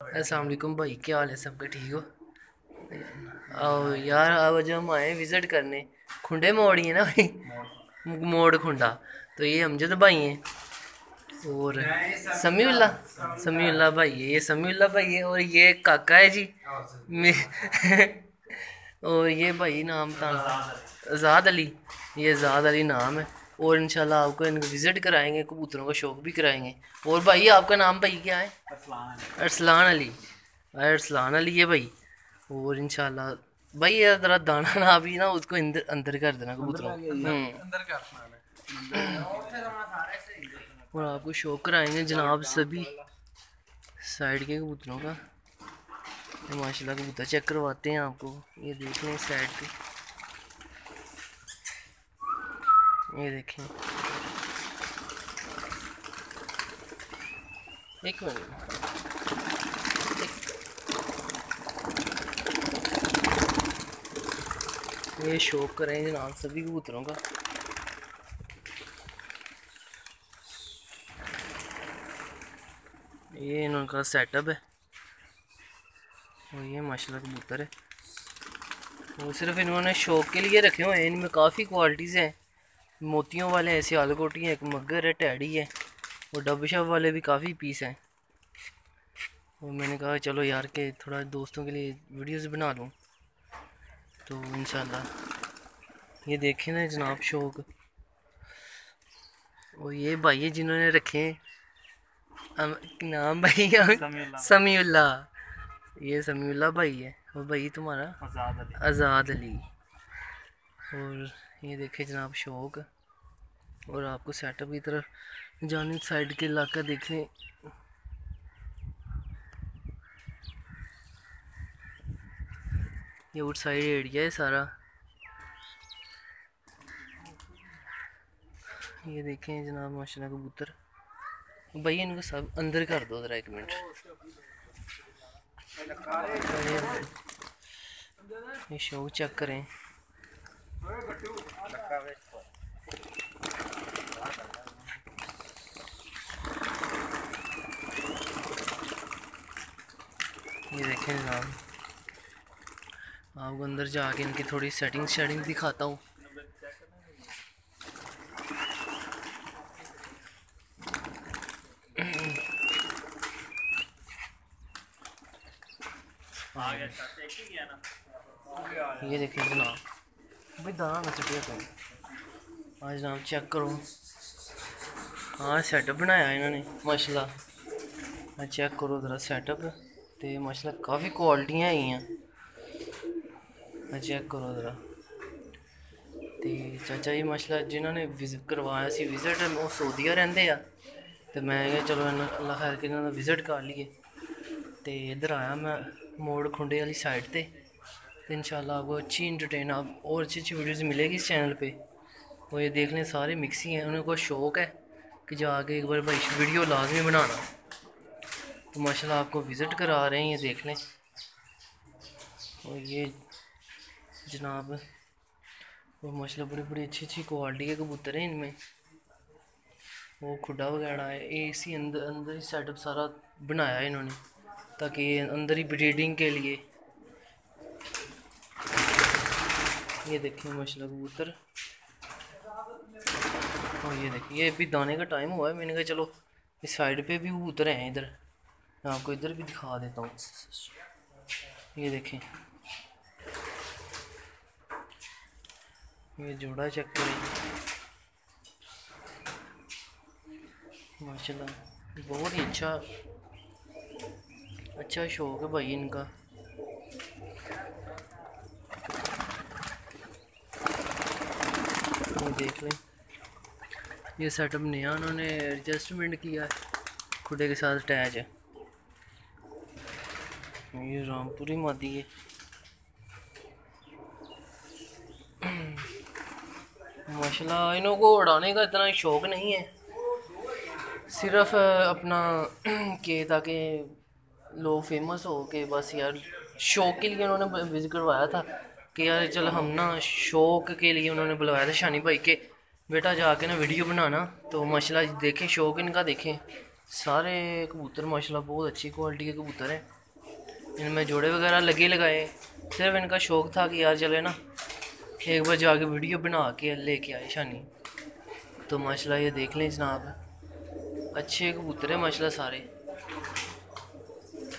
السلام علیکم بھائی، کیا حال ہے؟ سب کا ٹھیک ہو؟ او یار، آج ہم آئے وزٹ کرنے۔ کھنڈے موڑ ہی ہے نا بھائی؟ موڑ کھنڈا۔ تو یہ امجد بھائی ہیں۔ اور سمیع اللہ سمیع اللہ بھائی ہے۔ یہ سمیع اللہ بھائی ہے اور یہ کاکا ہے جی۔ اور یہ بھائی نام تھا آزاد علی۔ یہ آزاد علی نام ہے۔ اور انشاءاللہ آپ کو ان کو وزٹ کرائیں گے کبوتروں کا شوق بھی کرائیں گے۔ اور بھائی آپ کا نام بھائی کیا ہے؟ ارسلان علی۔ ارسلان علی۔ ہے بھائی۔ اور انشاءاللہ بھائی یہ ذرا دانا نہ بھی نا اس کو اندر اندر کر دینا کبوتروں اور آپ کو شوق کرائیں گے جناب سبھی سائڈ کے کبوتروں کا۔ ماشاء اللہ کبوتر چیک کرواتے ہیں آپ کو۔ یہ دیکھ لیں سائڈ پہ۔ یہ دیکھیں۔ ایک منٹ۔ یہ شوق کریں جناب سبھی کبوتروں کا۔ یہ ان کا سیٹ اپ ہے۔ اور یہ ماشاء اللہ کبوتر ہے۔ وہ صرف انہوں نے شوق کے لیے رکھے ہوئے ہیں، ان میں کافی کوالٹیز ہیں۔ موتیوں والے ہیں سیال کوٹی ہیں ایک مگر ہے ٹیڈی ہے۔ اور ڈب شب والے بھی کافی پیس ہیں۔ اور میں نے کہا چلو یار کہ تھوڑا دوستوں کے لیے ویڈیوز بنا لوں۔ تو انشاءاللہ یہ دیکھیں نا جناب شوق۔ اور یہ بھائی جنہوں نے رکھے نام بھائی سمیع اللہ۔ یہ سمیع اللہ بھائی ہے۔ اور بھائی تمہارا؟ آزاد علی۔ اور یہ دیکھیں جناب شوق، اور آپ کو سیٹ اپ کی طرف جانب سائڈ کے علاقہ دیکھیں یہ آؤٹ سائڈ ایریا ہے سارا۔ یہ دیکھیں جناب، ماشاء اللہ کبوتر۔ بھائی، ان کو سب اندر کر دو ذرا ایک منٹ۔ یہ شو چیک کریں۔ یہ دیکھیں جناب آپ کو اندر جا کے ان کی تھوڑی سیٹنگ شیٹنگ دکھاتا ہوں۔ یہ دیکھیں جناب بھائی دانا نہ سٹیا تو ہاں جناب چیک کرو ہاں سیٹ اپ بنایا انہوں نے ماشاء اللہ چیک کرو ذرا سیٹ اپ تو ماشاء اللہ کافی کوالٹیاں ہیں چیک کرو ذرا تو چاچا جی ماشاء اللہ جنہوں نے وزٹ کروایا سی وزٹ وہ سعودیہ رہتے ہیں تو میں چلو اللہ خیر کے انہوں نے وزٹ کر لیے تو ادھر آیا میں موڑ کھنڈے والی سائڈ تے ان شاء اللہ آپ کو اچھی انٹرٹین آپ اور اچھی اچھی ویڈیوز ملے گی اس چینل پہ۔ وہ یہ دیکھنے سارے مکسی ہیں۔ انہیں کو شوق ہے کہ جا کے ایک بار بھائی ویڈیو لازمی بنانا۔ تو ماشاء اللہ آپ کو وزٹ کرا رہے ہیں، یہ دیکھ لیں۔ اور یہ جناب، وہ ماشاء اللہ بڑی بڑی اچھی اچھی کوالٹی کے کبوتر ہیں ان میں۔ وہ کھڈا وغیرہ ہے۔ اے سی اندر اندر ہی سیٹ اپ سارا بنایا ہے انہوں نے، تاکہ اندر ہی بریڈنگ کے لیے یہ دیکھیں ماشاء اللہ کبوتر۔ اور یہ دیکھیں، یہ ابھی دانے کا ٹائم ہوا ہے۔ میں نے کہا چلو، اس سائڈ پہ بھی کبوتر ہیں ادھر۔ میں آپ کو ادھر بھی دکھا دیتا ہوں۔ یہ دیکھیں۔ یہ جوڑا چیک کریں۔ ماشاء اللہ، بہت ہی اچھا اچھا شوق ہے بھائی ان کا۔ دیکھ لیں۔ یہ سیٹ اپ نیا، انہوں نے ایڈجسٹمنٹ کیا ہے۔ کھڈے کے ساتھ اٹیچ ہے۔ یہ رام پوری مادی ہے۔ ماشاء اللہ انہوں کو اڑانے کا اتنا شوق نہیں ہے۔ صرف اپنا کہ تاکہ لوگ فیمس ہو کہ بس یار، شوق کے لیے انہوں نے وزٹ کروایا تھا۔ کہ یار چل ہم نا شوق کے لیے انہوں نے بلوایا تھا شانی بھائی کے بیٹا جا کے نا ویڈیو بنانا تو ماشاء اللہ دیکھیں شوق ان کا دیکھیں سارے کبوتر ماشاء اللہ بہت اچھی کوالٹی کے کبوتر ہیں ان میں جوڑے وغیرہ لگے لگائے صرف ان کا شوق تھا کہ یار چلے نا ایک بار جا کے ویڈیو بنا کے لے کے آئے شانی تو ماشاء اللہ یہ دیکھ لیں جناب اچھے کبوتر ہیں ماشاء اللہ سارے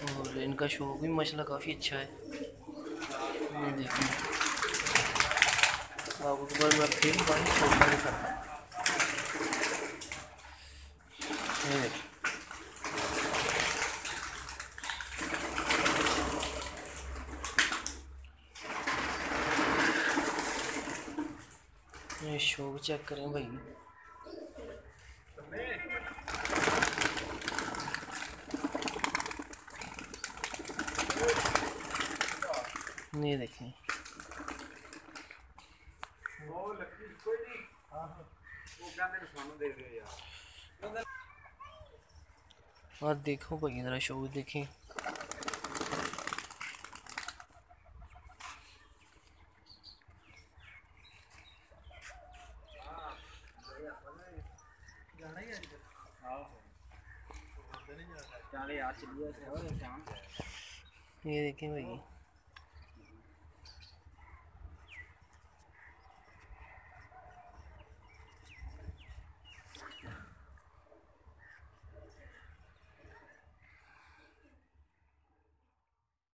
اور ان کا شوق بھی ماشاء اللہ کافی اچھا ہے دیکھیں اور اس کے بعد میں پھر پانی چھوڑنا نہیں کرتا یہ دیکھیں شوق چیک کریں بھائی یہ دیکھیں اور دیکھو بھائی ذرا شو دیکھیں۔ یہ دیکھیں بھائی۔